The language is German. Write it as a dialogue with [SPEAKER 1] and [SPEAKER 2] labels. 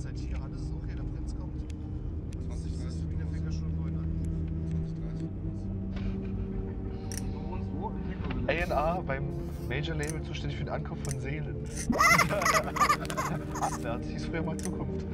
[SPEAKER 1] ganze Zeit hier. Alles ist okay, der Prinz kommt.
[SPEAKER 2] 20, 30
[SPEAKER 1] Sabine fängt ja schon 9 an.
[SPEAKER 2] 20, 30.
[SPEAKER 3] A&A beim Major Label zuständig für den Ankauf von Seelen. Der hat hieß früher mal Zukunft.